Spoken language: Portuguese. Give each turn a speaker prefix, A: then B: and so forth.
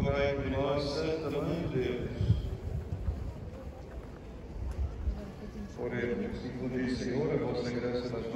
A: rogai por nós, Santa Mãe de Deus. Oremos, segundo o Senhor, a vossa graça é nas nossas